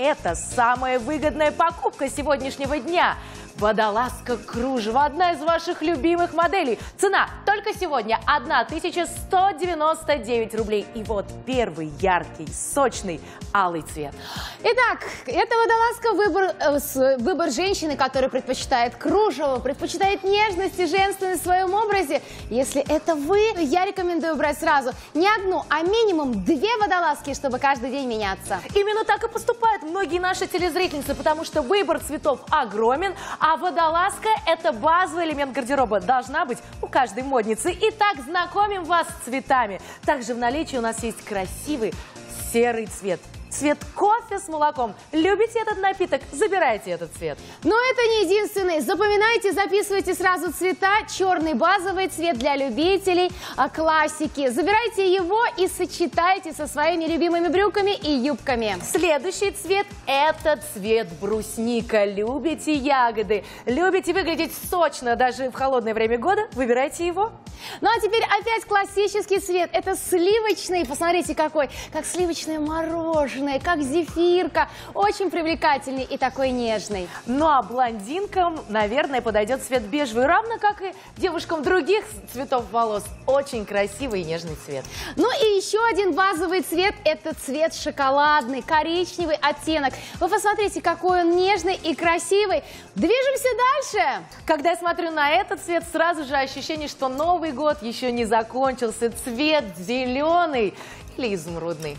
это самая выгодная покупка сегодняшнего дня. Водолазка кружево, одна из ваших любимых моделей. Цена только сегодня 1199 рублей. И вот первый яркий, сочный, алый цвет. Итак, это водолазка выбор, э, выбор женщины, которая предпочитает кружево, предпочитает нежность и женственность в своем образе. Если это вы, я рекомендую брать сразу не одну, а минимум две водолазки, чтобы каждый день меняться. Именно так и поступают многие наши телезрительницы, потому что выбор цветов огромен, а водолазка – это базовый элемент гардероба, должна быть у каждой модницы. Итак, знакомим вас с цветами. Также в наличии у нас есть красивый серый цвет. Цвет кофе с молоком. Любите этот напиток? Забирайте этот цвет. Но это не единственный. Запоминайте, записывайте сразу цвета. Черный базовый цвет для любителей а, классики. Забирайте его и сочетайте со своими любимыми брюками и юбками. Следующий цвет – это цвет брусника. Любите ягоды, любите выглядеть сочно даже в холодное время года? Выбирайте его. Ну а теперь опять классический цвет. Это сливочный. Посмотрите какой. Как сливочное мороженое, как зефирка. Очень привлекательный и такой нежный. Ну а блондинкам, наверное, подойдет цвет бежевый, равно как и девушкам других цветов волос. Очень красивый и нежный цвет. Ну и еще один базовый цвет – это цвет шоколадный, коричневый оттенок. Вы посмотрите, какой он нежный и красивый. Движемся дальше. Когда я смотрю на этот цвет, сразу же ощущение, что Новый год еще не закончился. Цвет зеленый или изумрудный.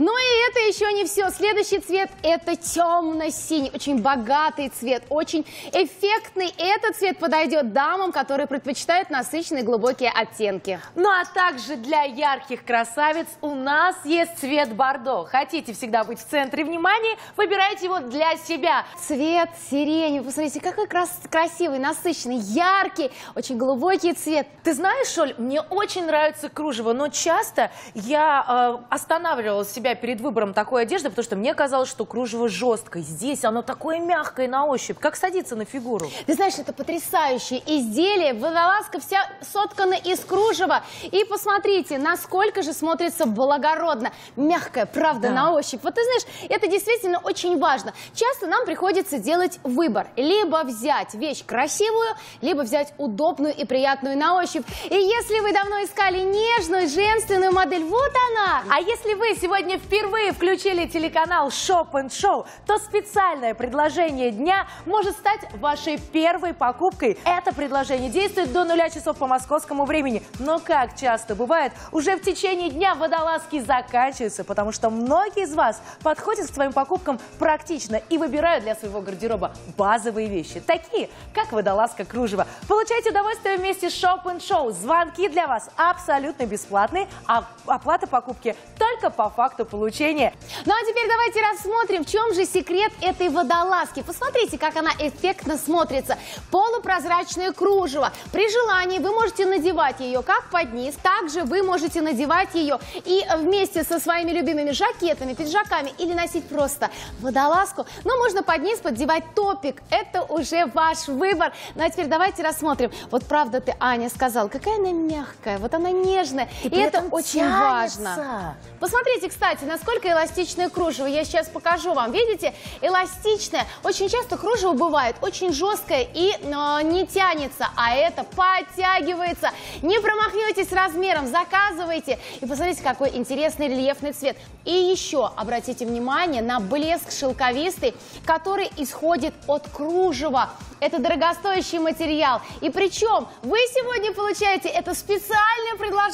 Ну и это еще не все. Следующий цвет – это темно-синий, очень богатый цвет, очень эффектный. Этот цвет подойдет дамам, которые предпочитают насыщенные глубокие оттенки. Ну а также для ярких красавиц у нас есть цвет бордо. Хотите всегда быть в центре внимания, выбирайте его для себя. Цвет сирени, посмотрите, какой крас- красивый, насыщенный, яркий, очень глубокий цвет. Ты знаешь, Шоль, мне очень нравится кружево, но часто я э, останавливала себя перед выбором такой одежды, потому что мне казалось, что кружево жесткое. Здесь оно такое мягкое на ощупь. Как садится на фигуру? Ты знаешь, это потрясающее изделие. Водолазка вся соткана из кружева. И посмотрите, насколько же смотрится благородно. Мягкая, правда, Да. на ощупь. Вот ты знаешь, это действительно очень важно. Часто нам приходится делать выбор. Либо взять вещь красивую, либо взять удобную и приятную на ощупь. И если вы давно искали нежную, женственную модель, вот она. А если вы сегодня впервые включили телеканал Shop and Show, то специальное предложение дня может стать вашей первой покупкой. Это предложение действует до нуля часов по московскому времени. Но, как часто бывает, уже в течение дня водолазки заканчиваются, потому что многие из вас подходят к своим покупкам практично и выбирают для своего гардероба базовые вещи, такие как водолазка кружева. Получайте удовольствие вместе с Shop and Show. Звонки для вас абсолютно бесплатные, а оплата покупки только по факту получения. Ну а теперь давайте рассмотрим, в чем же секрет этой водолазки. Посмотрите, как она эффектно смотрится. Полупрозрачное кружево. При желании вы можете надевать ее как под низ, также вы можете надевать ее и вместе со своими любимыми жакетами, пиджаками или носить просто водолазку. Но можно под низ поддевать топик. Это уже ваш выбор. Ну а теперь давайте рассмотрим. Вот правда ты, Аня, сказал, какая она мягкая, вот она нежная. И, при это очень тянется. важно. Посмотрите, кстати, насколько эластичное кружево. Я сейчас покажу вам. Видите, эластичное. Очень часто кружево бывает очень жесткое и э, не тянется, а это подтягивается. Не промахнетесь размером, заказывайте. И посмотрите, какой интересный рельефный цвет. И еще обратите внимание на блеск шелковистый, который исходит от кружева. Это дорогостоящий материал. И причем вы сегодня получаете это специальное предложение.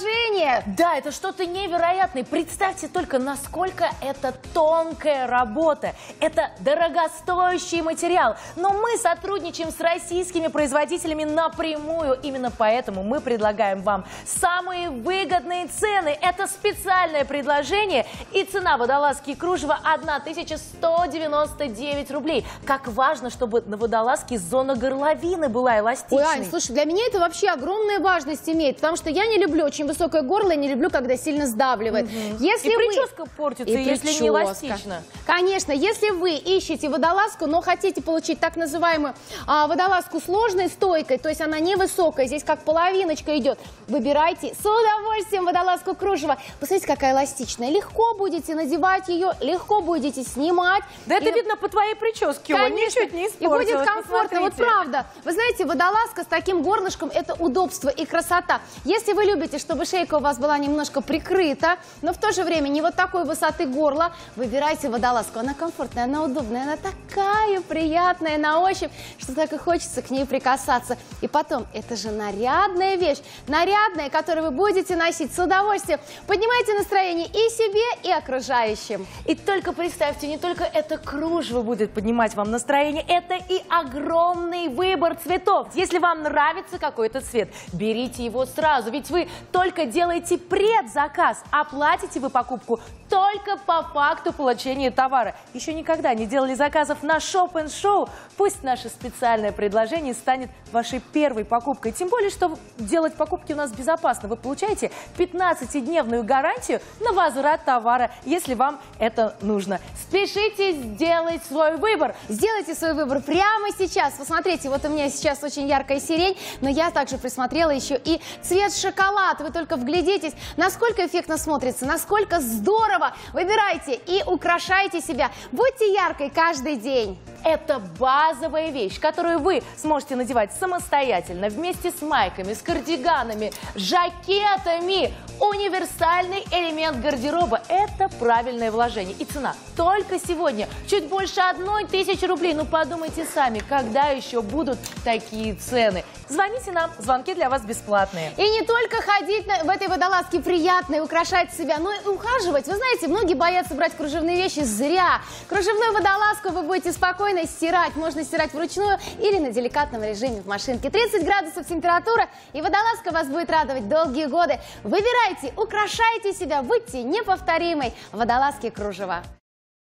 Да, это что-то невероятное. Представьте только, насколько это тонкая работа. Это дорогостоящий материал. Но мы сотрудничаем с российскими производителями напрямую. Именно поэтому мы предлагаем вам самые выгодные цены. Это специальное предложение. И цена водолазки и кружева 1199 рублей. Как важно, чтобы на водолазке зона горловины была эластичной. Ой, Ань, слушай, для меня это вообще огромная важность имеет, потому что я не люблю очень высокое горло и не люблю, когда сильно сдавливает. Если И вы- прическа портится, И если не прическа. эластично. Конечно, если вы ищете водолазку, но хотите получить так называемую а, водолазку сложной стойкой, то есть она невысокая, здесь как половиночка идет, выбирайте с удовольствием водолазку кружева. Посмотрите, какая эластичная. Легко будете надевать ее, легко будете снимать. Да это И- видно по твоей прическе, Конечно, ничуть не и испортилось. будет комфортно, вот правда. Вы знаете, водолазка с таким горлышком – это удобство и красота. Если вы любите, чтобы шейка у вас была немножко прикрыта, но в то же время не вот такой высоты горла, выбирайте водолазку. Она комфортная, она удобная, она такая приятная на ощупь, что так и хочется к ней прикасаться. И потом, это же нарядная вещь, нарядная, которую вы будете носить с удовольствием. Поднимайте настроение и себе, и окружающим. И только представьте, не только это кружево будет поднимать вам настроение, это и огромный выбор цветов. Если вам нравится какой-то цвет, берите его сразу, ведь вы только делаете предзаказ, оплатите вы покупку только по факту получения товара. Еще никогда не делали заказов на Show? Пусть наше специальное предложение станет вашей первой покупкой. Тем более, что делать покупки у нас безопасно. Вы получаете 15-дневную гарантию на возврат товара, если вам это нужно. Спешите сделать свой выбор. Сделайте свой выбор прямо сейчас. Посмотрите, вот у меня сейчас очень яркая сирень, но я также присмотрела еще и цвет шоколад. Вы только вглядитесь, насколько эффектно смотрится, насколько здорово. Выбирайте и украшайте себя. Будьте яркой каждый день. Это базовая вещь, которую вы сможете надевать самостоятельно, вместе с майками, с кардиганами, жакетами. Универсальный элемент гардероба – это правильное вложение. И цена только сегодня чуть больше одной тысячи рублей. Ну подумайте сами, когда еще будут такие цены. Звоните нам, звонки для вас бесплатные. И не только ходить в этой водолазке приятно и украшать себя, но и ухаживать. Вы знаете, многие боятся брать кружевные вещи зря. Кружевную водолазку вы будете спокойно стирать. Можно стирать вручную или на деликатном режиме в машинке. 30 градусов температура, и водолазка вас будет радовать долгие годы. Выбирайте, украшайте себя, будьте неповторимой. Водолазки кружева.